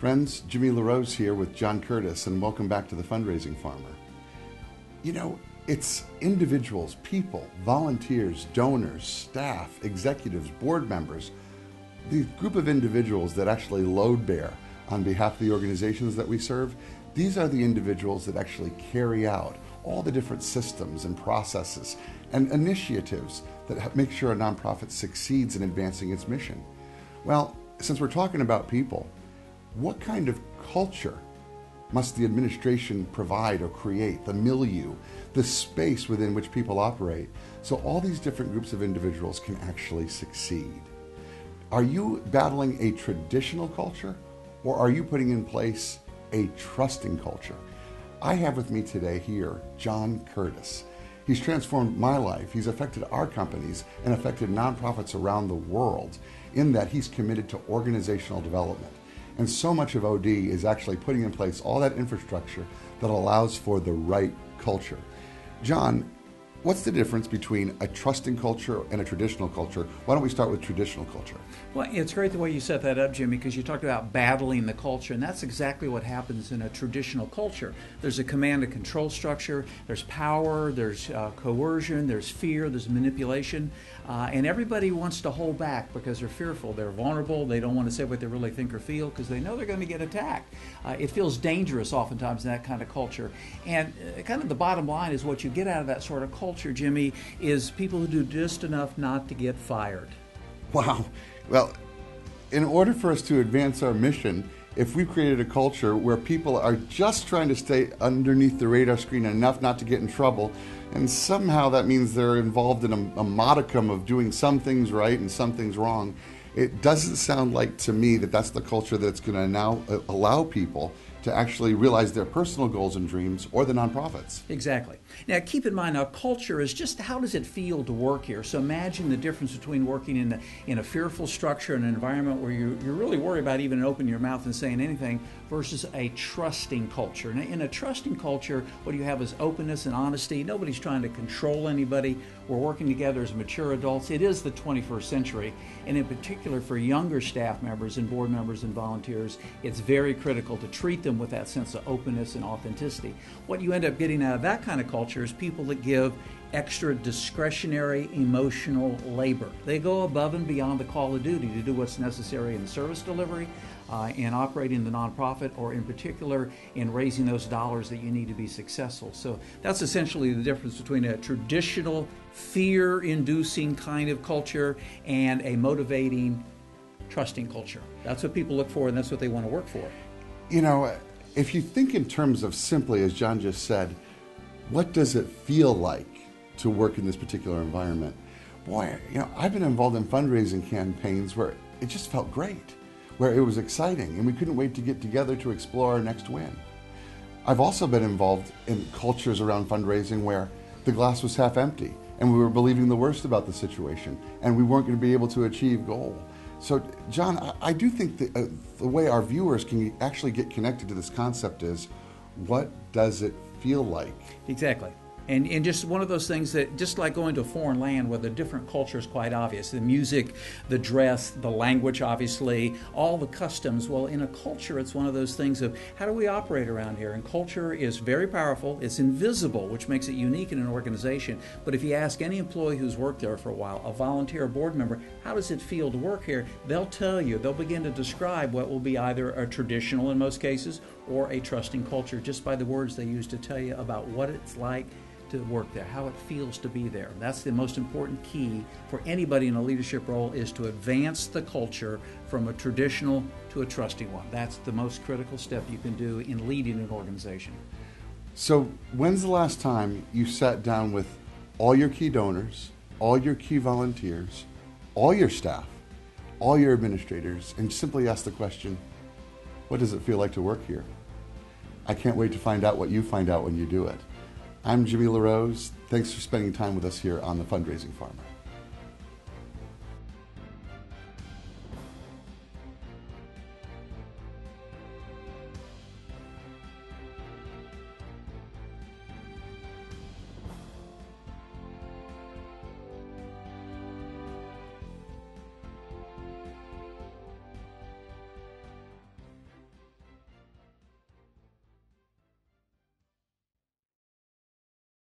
Friends, Jimmy LaRose here with John Curtis, and welcome back to the Fundraising Farmer. You know, it's individuals, people, volunteers, donors, staff, executives, board members, the group of individuals that actually load bear on behalf of the organizations that we serve. These are the individuals that actually carry out all the different systems and processes and initiatives that make sure a nonprofit succeeds in advancing its mission. Well, since we're talking about people, what kind of culture must the administration provide or create, the milieu, the space within which people operate, so all these different groups of individuals can actually succeed? Are you battling a traditional culture or are you putting in place a trusting culture? I have with me today here John Curtis. He's transformed my life. He's affected our companies and affected nonprofits around the world in that he's committed to organizational development. And so much of OD is actually putting in place all that infrastructure that allows for the right culture. John, what's the difference between a trusting culture and a traditional culture? Why don't we start with traditional culture? Well, it's great the way you set that up, Jimmy, because you talked about battling the culture, and that's exactly what happens in a traditional culture. There's a command and control structure, there's power, there's uh, coercion, there's fear, there's manipulation. Uh, and everybody wants to hold back because they're fearful, they're vulnerable, they don't want to say what they really think or feel because they know they're going to get attacked. Uh, it feels dangerous oftentimes in that kind of culture. And uh, kind of the bottom line is what you get out of that sort of culture, Jimmy, is people who do just enough not to get fired. Wow. Well, in order for us to advance our mission, if we've created a culture where people are just trying to stay underneath the radar screen enough not to get in trouble, and somehow that means they're involved in a, a, modicum of doing some things right and some things wrong. It doesn't sound like to me that that's the culture that's going to now uh, allow people to actually realize their personal goals and dreams or the nonprofits. Exactly. Now, keep in mind, now culture is just how does it feel to work here? So imagine the difference between working in a, in a fearful structure, and an environment where you, you're really worried about even opening your mouth and saying anything, versus a trusting culture. Now, in a trusting culture, what you have is openness and honesty. Nobody's trying to control anybody. We're working together as mature adults. It is the 21st century, and in particular for younger staff members and board members and volunteers, it's very critical to treat them with that sense of openness and authenticity. What you end up getting out of that kind of culture is people that give extra discretionary emotional labor. They go above and beyond the call of duty to do what's necessary in service delivery, uh, in operating the nonprofit, or in particular in raising those dollars that you need to be successful. So that's essentially the difference between a traditional fear inducing kind of culture and a motivating, trusting culture. That's what people look for and that's what they want to work for. You know, if you think in terms of simply, as John just said, what does it feel like to work in this particular environment? Boy, you know, I've been involved in fundraising campaigns where it just felt great, where it was exciting, and we couldn't wait to get together to explore our next win. I've also been involved in cultures around fundraising where the glass was half empty and we were believing the worst about the situation and we weren't going to be able to achieve goal. So, John, I, do think that uh, the way our viewers can actually get connected to this concept is what does it feel like? Exactly and, and just one of those things that just like going to a foreign land where the different culture is quite obvious the music the dress the language obviously all the customs well in a culture it's one of those things of how do we operate around here? And culture is very powerful it's invisible which makes it unique in an organization. But if you ask any employee who's worked there for a while a volunteer or board member how does it feel to work here? They'll tell you they'll begin to describe what will be either a traditional in most cases or a trusting culture just by the words they use to tell you about what it's like to work there, how it feels to be there. That's the most important key for anybody in a leadership role is to advance the culture from a traditional to a trusting one. That's the most critical step you can do in leading an organization. So, when's the last time you sat down with all your key donors, all your key volunteers, all your staff, all your administrators, and simply asked the question, what does it feel like to work here? I can't wait to find out what you find out when you do it. I'm Jimmy LaRose. Thanks for spending time with us here on the Fundraising Farmer.